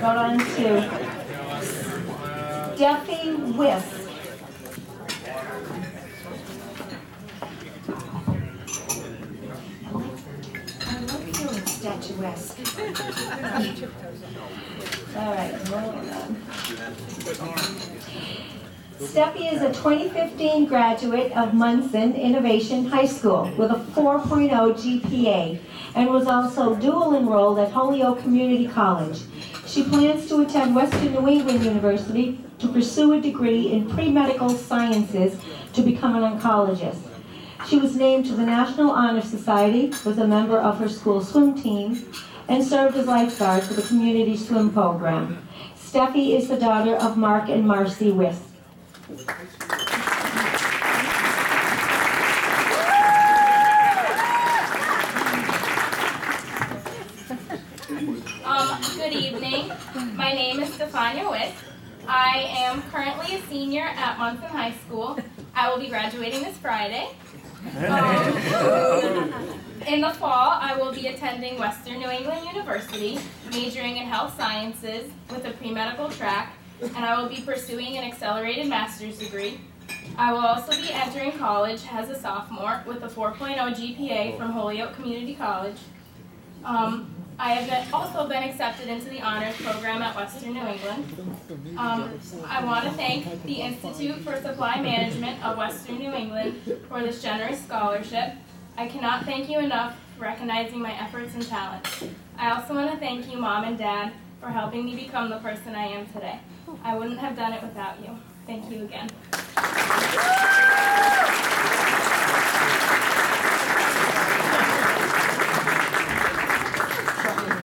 to Steffi Wysk. I like feeling statuesque. All right, hold on. Steffi is a 2015 graduate of Monson Innovation High School with a 4.0 GPA and was also dual enrolled at Holyoke Community College. She plans to attend Western New England University to pursue a degree in pre-medical sciences to become an oncologist. She was named to the National Honor Society, was a member of her school swim team, and served as lifeguard for the community swim program. Steffi is the daughter of Mark and Marcy Wysk. Um, good evening. My name is Stefania Wysk. I am currently a senior at Monson High School. I will be graduating this Friday. Um, in the fall, I will be attending Western New England University, majoring in health sciences with a pre-medical track, and I will be pursuing an accelerated master's degree. I will also be entering college as a sophomore with a 4.0 GPA from Holyoke Community College. Um, I have been, also been accepted into the honors program at Western New England. Um, I want to thank the Institute for Supply Management of Western New England for this generous scholarship. I cannot thank you enough for recognizing my efforts and talents. I also want to thank you, Mom and Dad, for helping me become the person I am today. I wouldn't have done it without you. Thank you again.